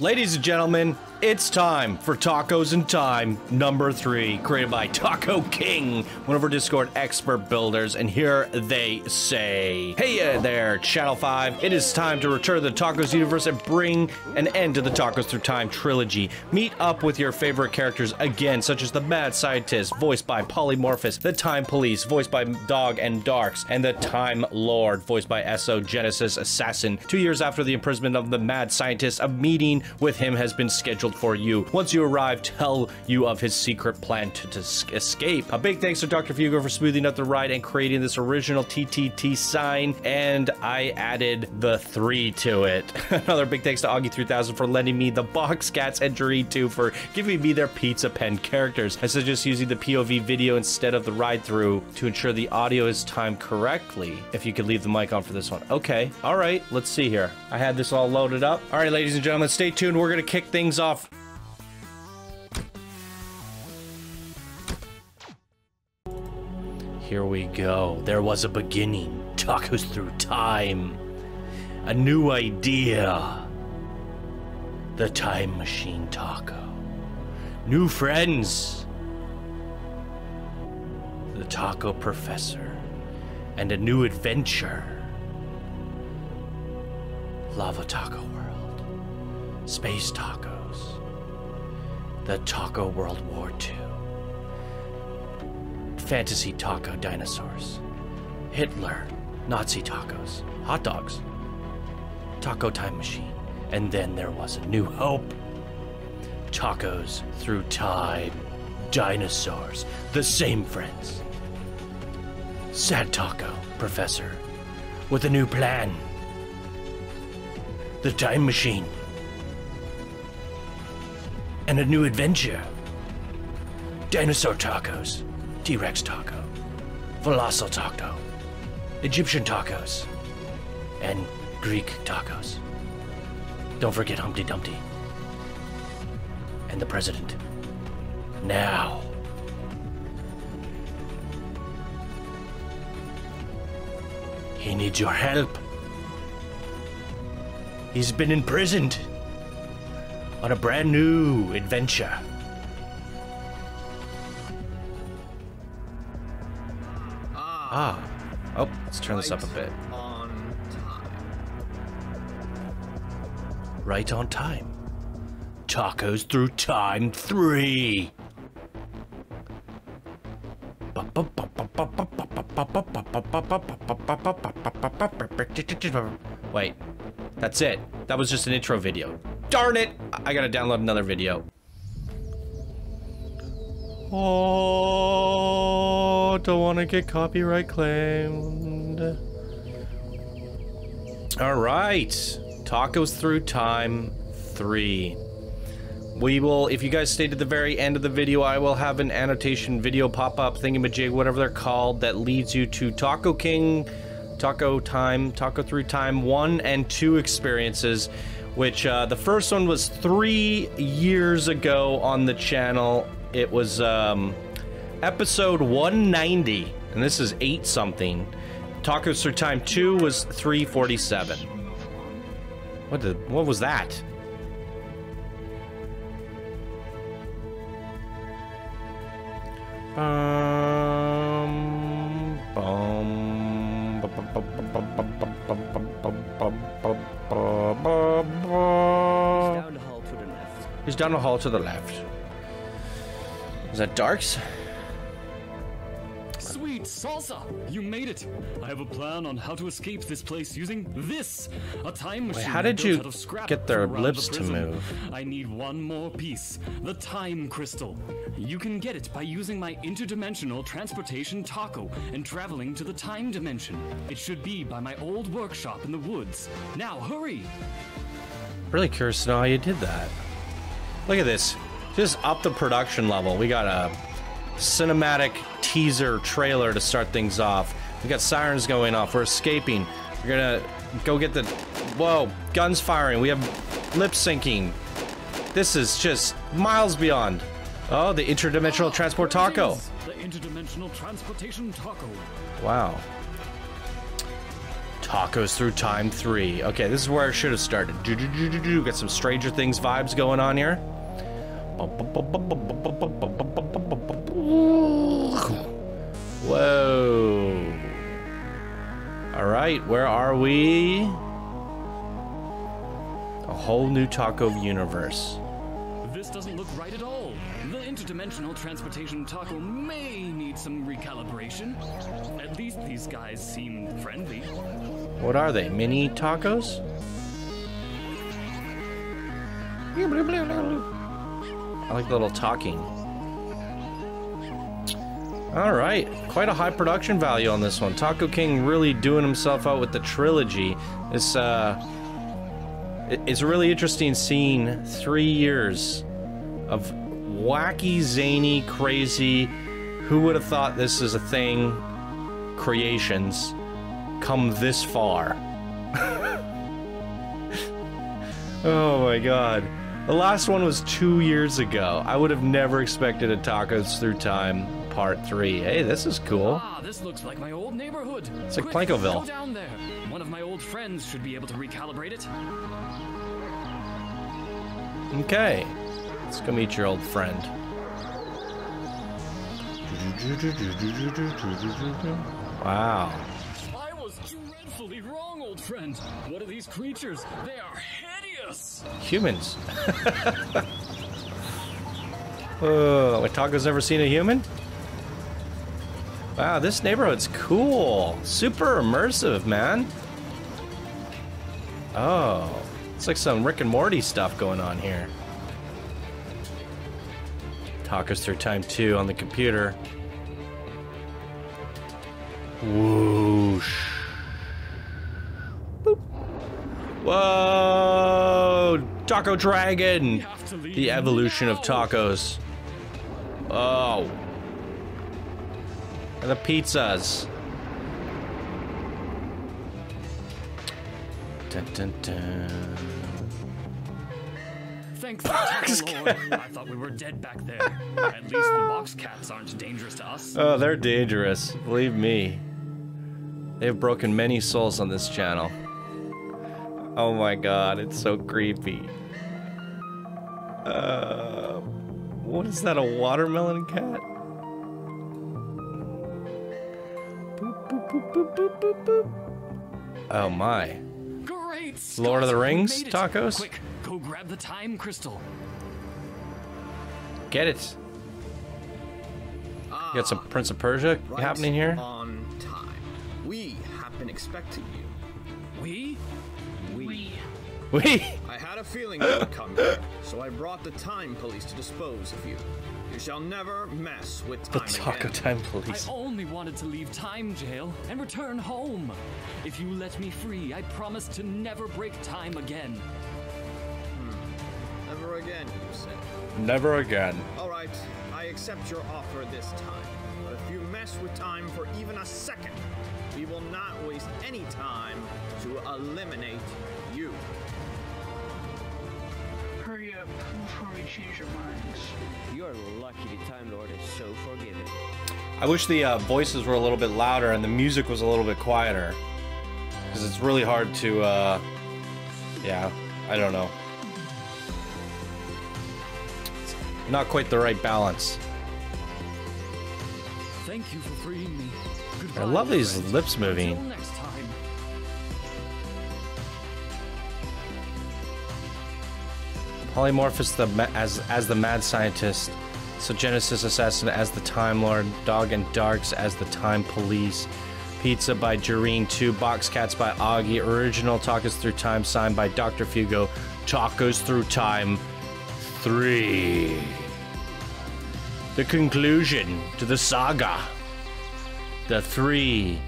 Ladies and gentlemen, it's time for Tacos in Time number three, created by Taco King, one of our Discord expert builders, and here they say, Hey uh, there, Channel 5, it is time to return to the Tacos universe and bring an end to the Tacos Through Time trilogy. Meet up with your favorite characters again, such as the Mad Scientist, voiced by Polymorphous, the Time Police, voiced by Dog and Darks, and the Time Lord, voiced by SO Genesis Assassin. Two years after the imprisonment of the Mad Scientist, a meeting with him has been scheduled for you. Once you arrive, tell you of his secret plan to, to escape. A big thanks to Dr. Fugo for smoothing out the ride and creating this original TTT sign, and I added the three to it. Another big thanks to Augie3000 for lending me the box cats and Dorito for giving me their pizza pen characters. I suggest using the POV video instead of the ride through to ensure the audio is timed correctly. If you could leave the mic on for this one. Okay, all right, let's see here. I had this all loaded up. All right, ladies and gentlemen, stay tuned. We're gonna kick things off Here we go. There was a beginning. Tacos through time. A new idea. The time machine taco. New friends. The taco professor. And a new adventure. Lava Taco World. Space tacos. The Taco World War II fantasy taco dinosaurs, Hitler, Nazi tacos, hot dogs, taco time machine, and then there was a new hope. Tacos through time, dinosaurs, the same friends. Sad taco, professor, with a new plan. The time machine. And a new adventure. Dinosaur tacos. T-Rex taco, Colossal taco, Egyptian tacos, and Greek tacos. Don't forget Humpty Dumpty. And the president. Now. He needs your help. He's been imprisoned on a brand new adventure. Ah. Oh, let's turn this up a bit. On time. Right on time. Tacos through time three. Wait, that's it. That was just an intro video. Darn it! I gotta download another video. Oh, don't want to get copyright claimed. All right, Tacos Through Time 3. We will, if you guys stay to the very end of the video, I will have an annotation video pop-up thingamajig, whatever they're called, that leads you to Taco King, Taco Time, Taco Through Time 1 and 2 experiences, which uh, the first one was three years ago on the channel. It was um, episode 190, and this is 8 something. Tacos Through Time 2 was 347. What the, what was that? Um, He's down the hall to the left. Is that Darks? Sweet salsa! You made it! I have a plan on how to escape this place using this! A time machine. Wait, how did you get their lips the to move? I need one more piece. The time crystal. You can get it by using my interdimensional transportation taco and traveling to the time dimension. It should be by my old workshop in the woods. Now hurry! Really curious to know how you did that. Look at this. Just up the production level. We got a cinematic teaser trailer to start things off. We got sirens going off. We're escaping. We're gonna go get the. Whoa, guns firing. We have lip syncing. This is just miles beyond. Oh, the interdimensional transport taco. The interdimensional transportation taco. Wow. Tacos Through Time 3. Okay, this is where I should have started. Do, do, do, do, do. Got some Stranger Things vibes going on here. Whoa. All right, where are we? A whole new taco universe. This doesn't look right at all. The interdimensional transportation taco may need some recalibration. At least these guys seem friendly. What are they? Mini tacos? I like the little talking. All right, quite a high production value on this one. Taco King really doing himself out with the trilogy. It's uh, it- it's really interesting seeing three years of wacky, zany, crazy. Who would have thought this is a thing? Creations come this far. oh my god. The last one was two years ago. I would have never expected a Tacos Through Time Part 3. Hey, this is cool. Ah, this looks like my old neighborhood. It's like Quick, Plankoville. Go down there. One of my old friends should be able to recalibrate it. Okay. Let's go meet your old friend. Wow. I was dreadfully wrong, old friend. What are these creatures? They are hideous. Humans. Oh, have Taco's ever seen a human? Wow, this neighborhood's cool. Super immersive, man. Oh, it's like some Rick and Morty stuff going on here. Tacos Through Time 2 on the computer. Whoosh. Boop. Whoa! Taco Dragon! to The evolution of tacos. Oh. And the pizzas. Dun, dun, dun. Thank the taco lord. I thought we were dead back there. At least the box cats aren't dangerous to us. Oh, they're dangerous. Believe me. They have broken many souls on this channel. Oh my god, it's so creepy. Uh, what is that, a watermelon cat? Boop, boop, boop, boop, boop, boop, boop. Oh my. Great. Lord of the Rings tacos? Quick, go grab the time crystal. Get it. you Got some Prince of Persia Right happening here. On time. We have been expecting you. We? We. We. I had a feeling you would come here, so I brought the time police to dispose of you. You shall never mess with time The time Taco again. Time police. I only wanted to leave time jail and return home. If you let me free, I promise to never break time again. Hmm. Never again, you said. Never again. All right, I accept your offer this time. But mess with time for even a second, we will not waste any time to eliminate you. Hurry up before we change our minds. You are lucky the Time Lord is so forgiving. I wish the uh, voices were a little bit louder and the music was a little bit quieter. Because it's really hard to, uh, yeah, I don't know. Not quite the right balance. Thank you for freeing me. Goodbye, I love these friends. lips moving. Until next time. Polymorphous the ma- as as the mad scientist, so Genesis Assassin as the Time Lord, Dog and Darks as the Time Police, Pizza by Jareen 2, Box Cats by Augie, Original Tacos Through Time signed by Dr. Fugo, Tacos Through Time 3. The conclusion to the saga. The three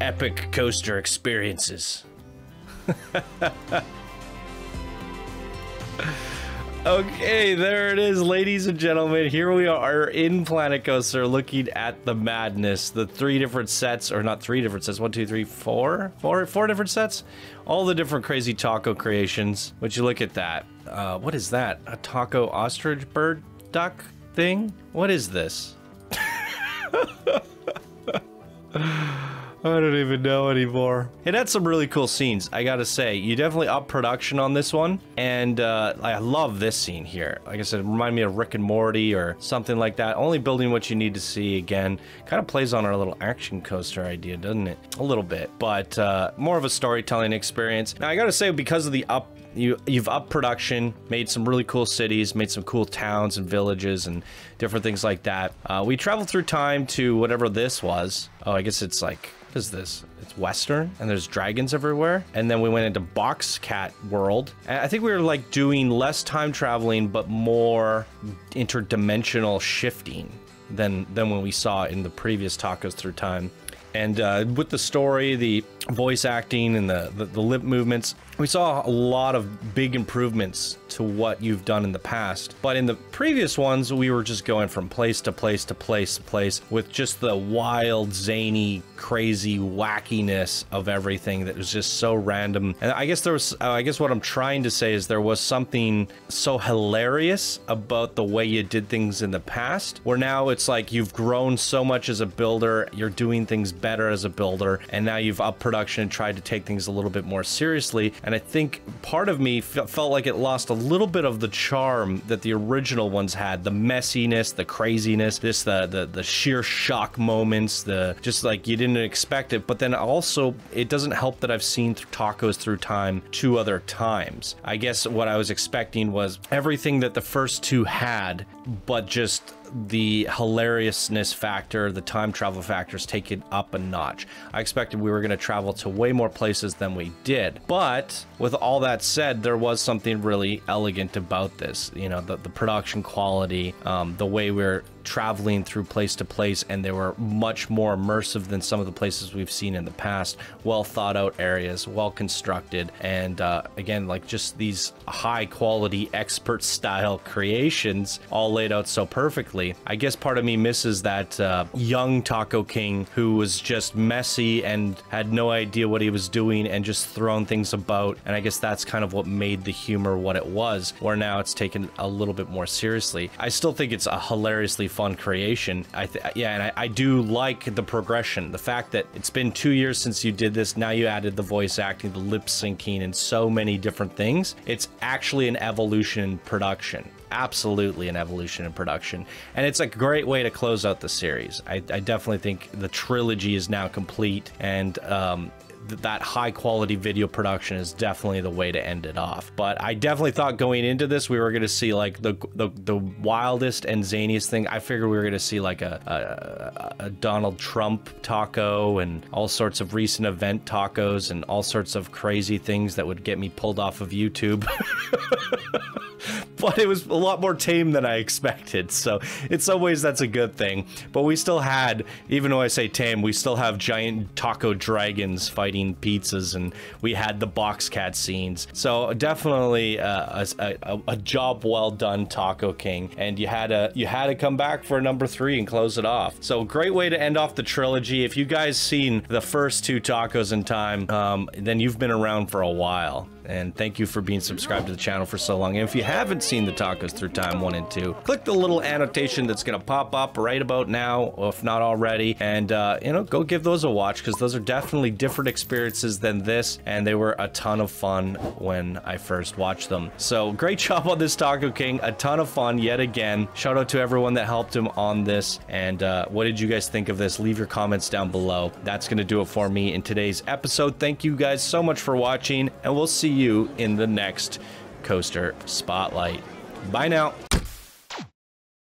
epic coaster experiences. Okay, there it is, ladies and gentlemen. Here we are in Planet Coaster looking at the madness. The three different sets, or not three different sets, one, two, three, four? Four, four different sets? All the different crazy taco creations. Would you look at that? Uh, what is that? A taco ostrich bird duck thing? What is this? I don't even know anymore. It had some really cool scenes, I gotta say. You definitely up production on this one, and uh, I love this scene here. Like I said, it reminded me of Rick and Morty or something like that. Only building what you need to see again. Kind of plays on our little action coaster idea, doesn't it? A little bit, but uh, more of a storytelling experience. Now, I gotta say, because of the up you you've up production, made some really cool cities, made some cool towns and villages and different things like that. Uh, we traveled through time to whatever this was. Oh, I guess it's like is this? It's Western, and there's dragons everywhere. And then we went into Box Cat World. And I think we were like doing less time traveling, but more interdimensional shifting than than when we saw in the previous tacos through time. And uh, with the story, the voice acting, and the, the, the lip movements, we saw a lot of big improvements to what you've done in the past. But in the previous ones, we were just going from place to place to place to place with just the wild, zany, crazy wackiness of everything that was just so random. And I guess there was, uh, I guess what I'm trying to say is there was something so hilarious about the way you did things in the past, where now it's like you've grown so much as a builder, you're doing things better as a builder, and now you've up production and tried to take things a little bit more seriously. And I think part of me felt like it lost a little bit of the charm that the original ones had the messiness, the craziness, this, the, the, the sheer shock moments, the just like you didn't expect it. But then also, it doesn't help that I've seen tacos through time two other times. I guess what I was expecting was everything that the first two had, but just the hilariousness factor, the time travel factors take it up a notch. I expected we were going to travel to way more places than we did. But with all that said, there was something really elegant about this. You know, the, the production quality, um, the way we're traveling through place to place, and they were much more immersive than some of the places we've seen in the past. Well thought out areas, well constructed, and uh, again, like just these high quality expert style creations all laid out so perfectly. I guess part of me misses that uh, young Taco King who was just messy and had no idea what he was doing and just throwing things about. And I guess that's kind of what made the humor what it was, where now it's taken a little bit more seriously. I still think it's a hilariously fun creation. I th- yeah, and I, I, do like the progression. The fact that it's been two years since you did this, now you added the voice acting, the lip syncing, and so many different things. It's actually an evolution in production absolutely an evolution in production and it's a great way to close out the series i, I definitely think the trilogy is now complete and um, that high quality video production is definitely the way to end it off. But I definitely thought going into this we were going to see like the, the the wildest and zaniest thing. I figured we were going to see like a, a, a Donald Trump taco and all sorts of recent event tacos and all sorts of crazy things that would get me pulled off of YouTube. but it was a lot more tame than I expected. So in some ways that's a good thing. But we still had, even though I say tame, we still have giant taco dragons fighting pizzas, and we had the box cat scenes. So definitely uh, a, a, a, job well done, Taco King. And you had to you had to come back for number three and close it off. So great way to end off the trilogy. If you guys seen the first two tacos in time, um, then you've been around for a while and thank you for being subscribed to the channel for so long. And if you haven't seen the Tacos Through Time 1 and 2, click the little annotation that's going to pop up right about now, if not already, and, uh, you know, go give those a watch, because those are definitely different experiences than this, and they were a ton of fun when I first watched them. So, great job on this Taco King, a ton of fun yet again. Shout out to everyone that helped him on this, and uh, what did you guys think of this? Leave your comments down below. That's going to do it for me in today's episode. Thank you guys so much for watching, and we'll see you in the next Coaster Spotlight. Bye now.